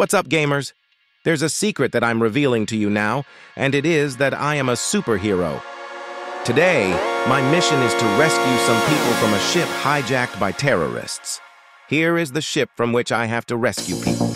What's up, gamers? There's a secret that I'm revealing to you now, and it is that I am a superhero. Today, my mission is to rescue some people from a ship hijacked by terrorists. Here is the ship from which I have to rescue people.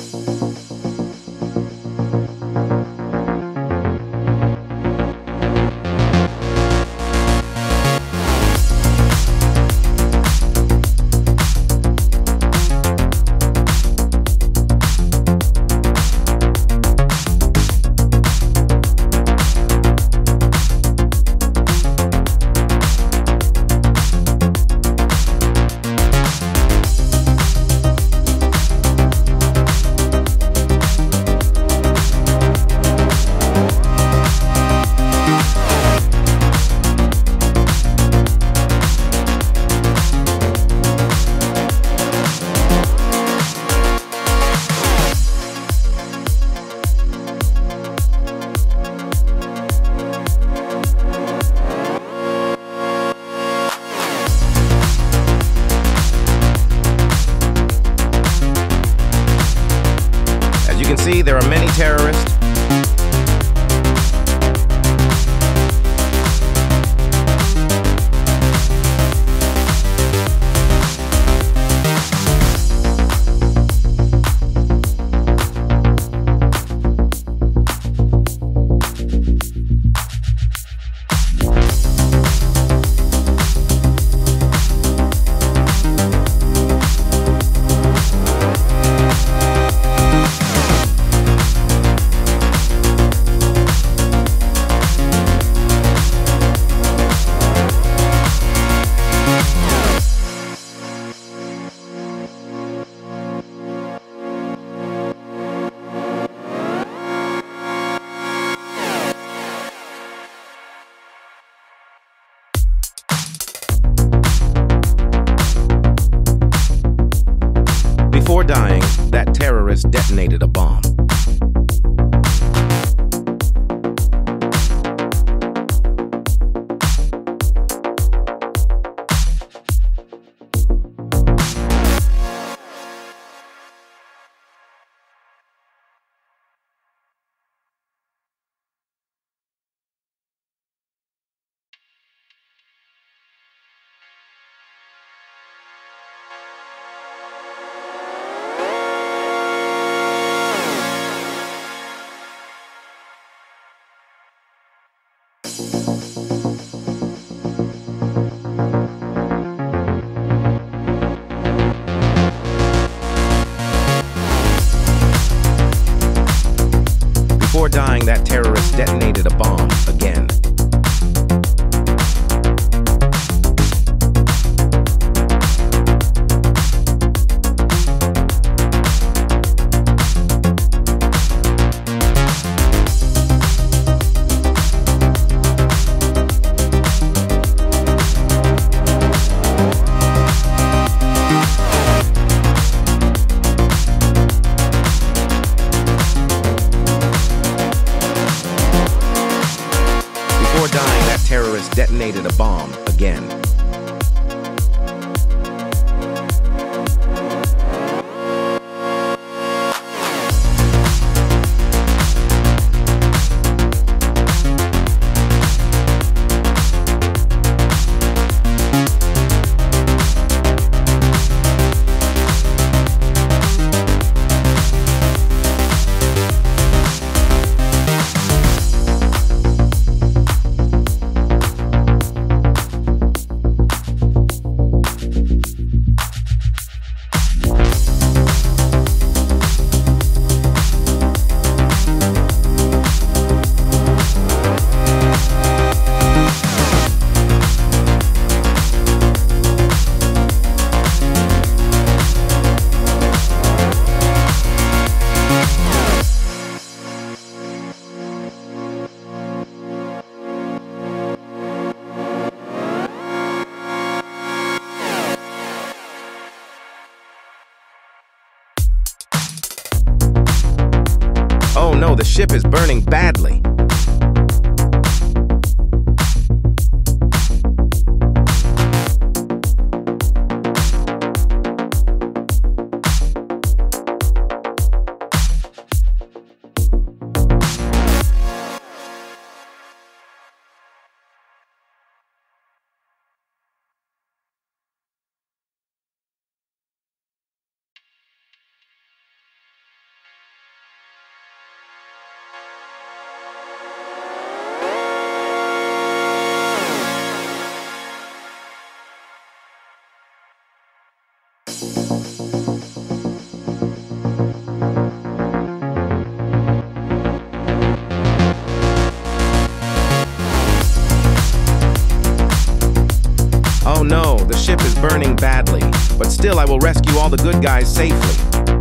Dying, that terrorist detonated a bomb. Detonated a bomb No, the ship is burning badly. Is burning badly, but still I will rescue all the good guys safely.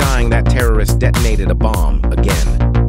Dying, that terrorist detonated a bomb again.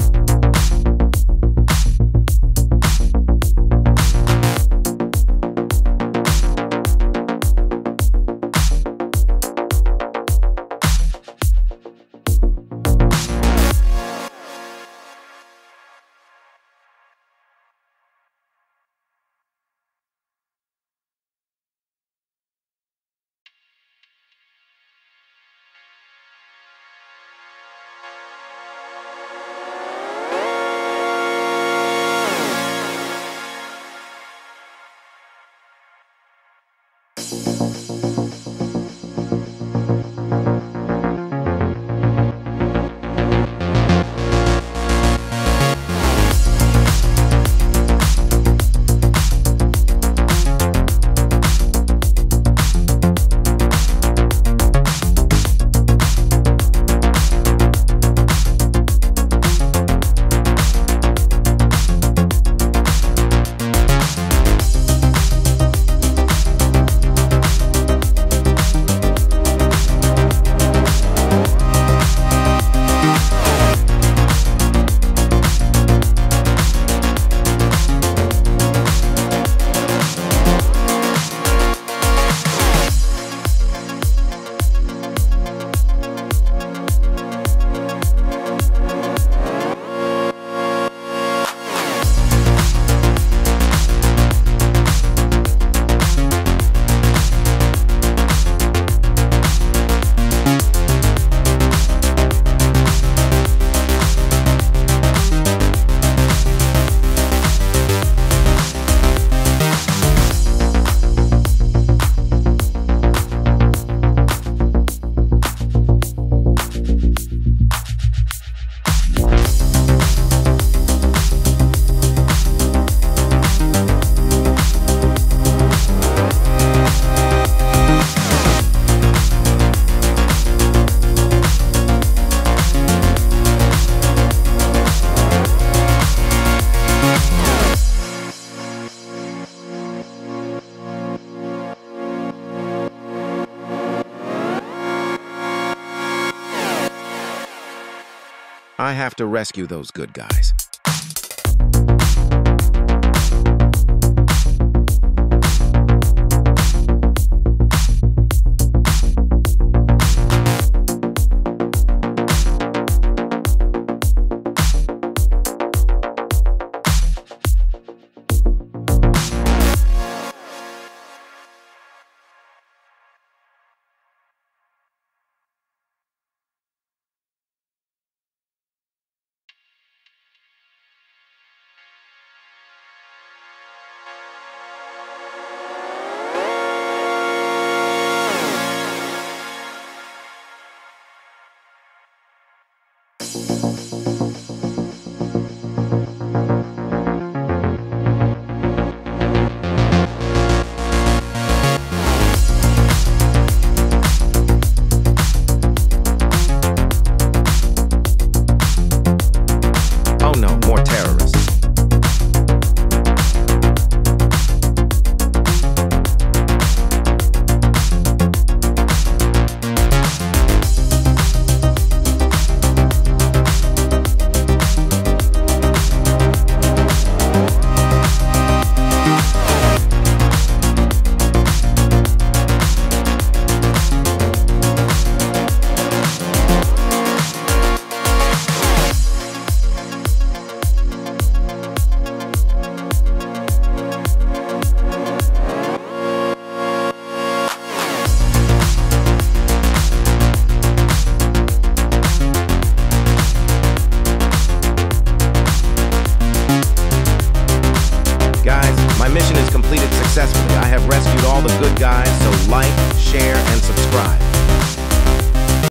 Have to rescue those good guys.